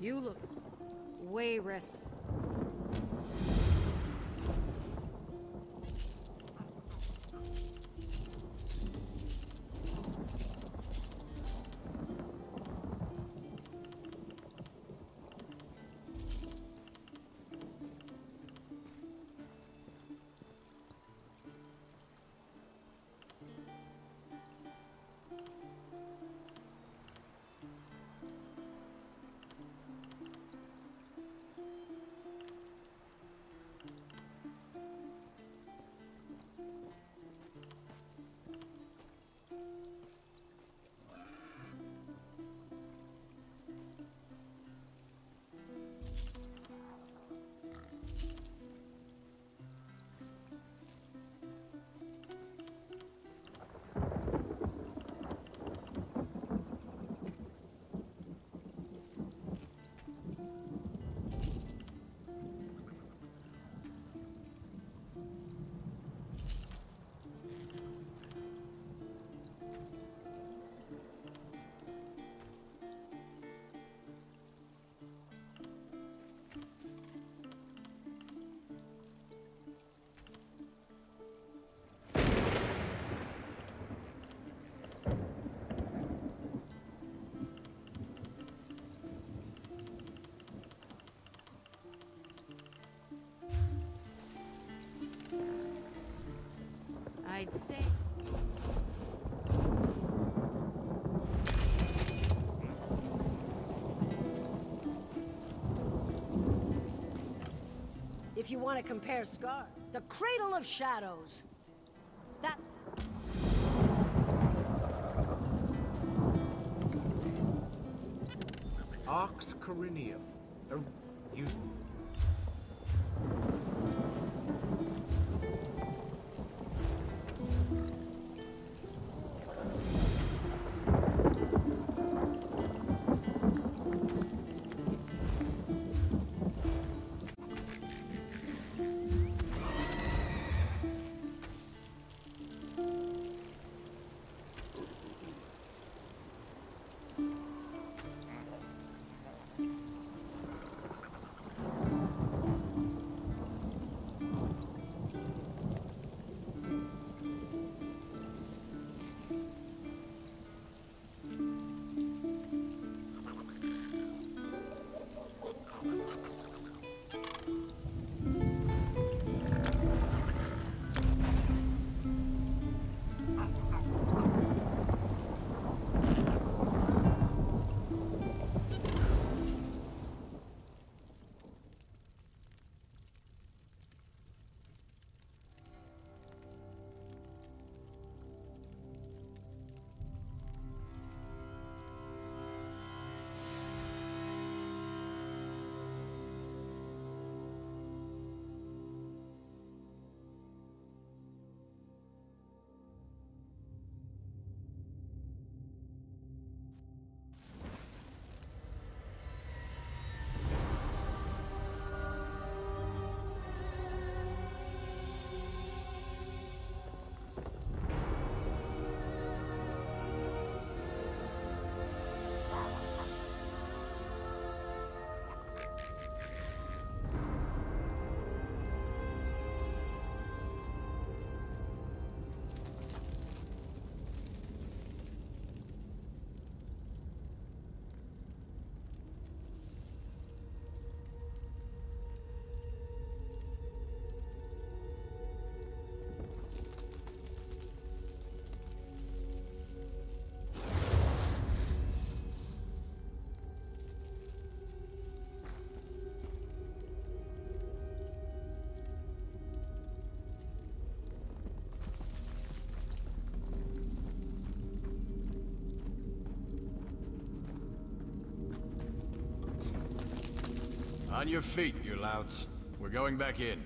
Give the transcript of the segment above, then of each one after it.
You look way restless. You want to compare Scar, the Cradle of Shadows. That... Ox Corinium. Er, you... On your feet, you louts. We're going back in.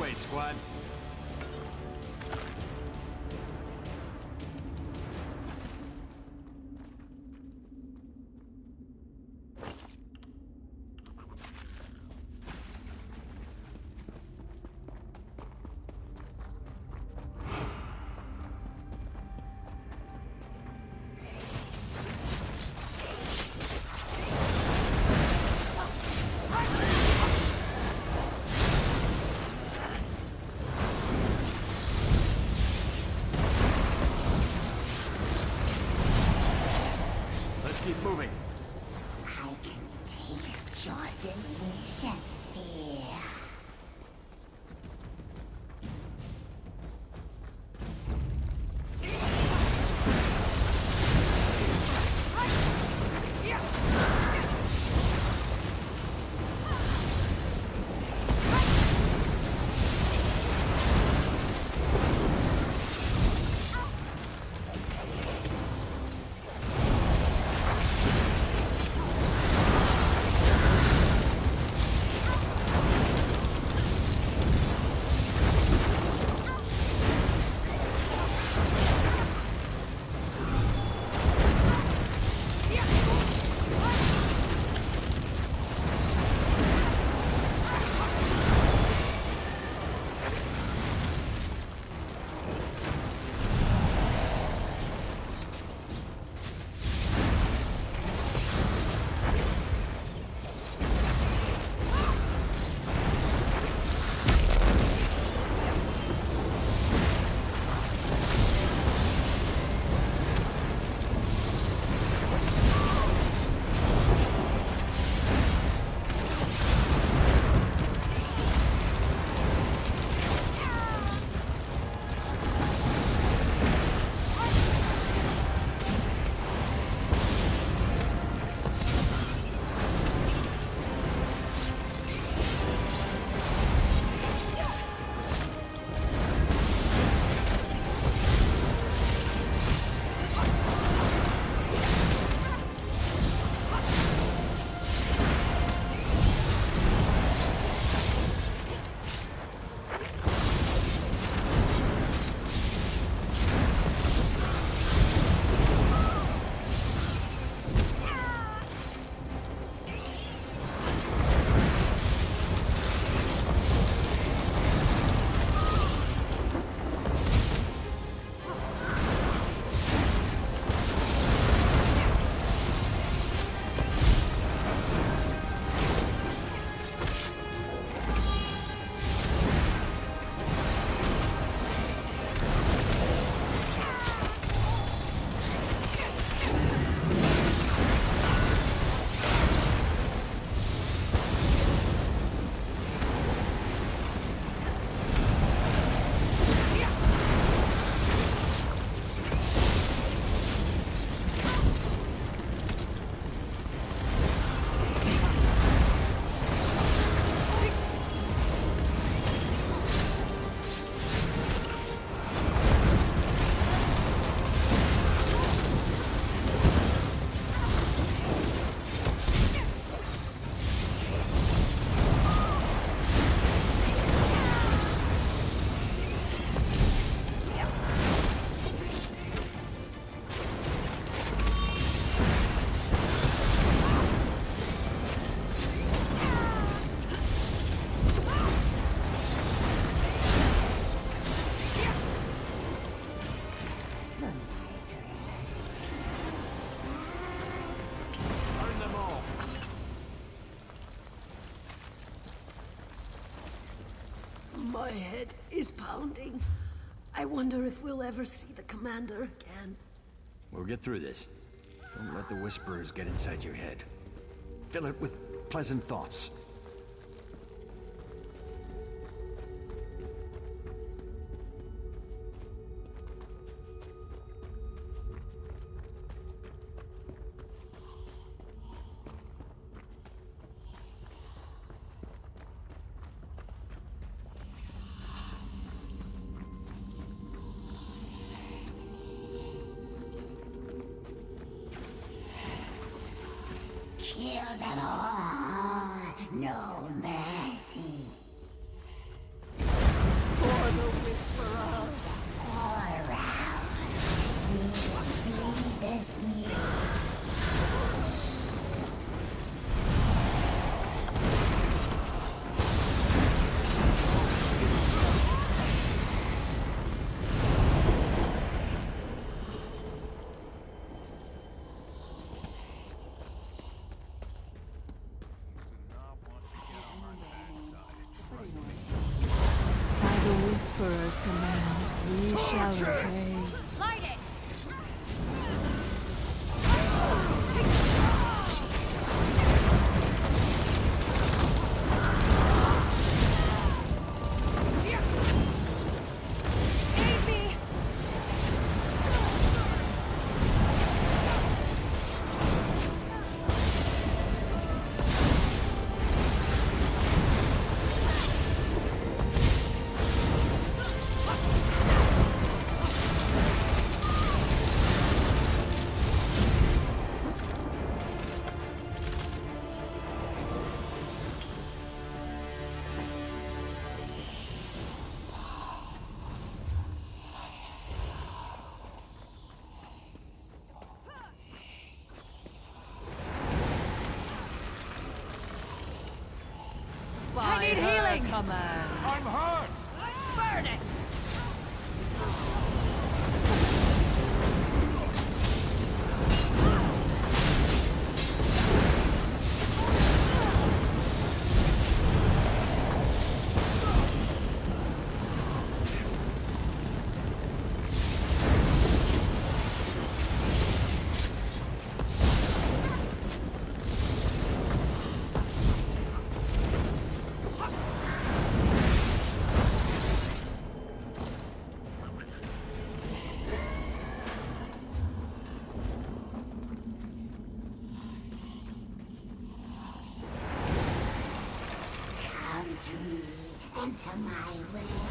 Way, squad. My head is pounding. I wonder if we'll ever see the commander again. We'll get through this. Don't let the Whisperers get inside your head. Fill it with pleasant thoughts. My will.